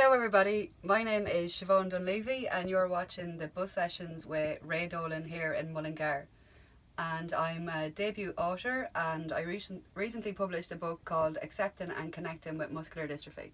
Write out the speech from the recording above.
Hello everybody, my name is Siobhan Dunleavy and you're watching the bus sessions with Ray Dolan here in Mullingar. And I'm a debut author and I recent, recently published a book called Accepting and Connecting with Muscular Dystrophy.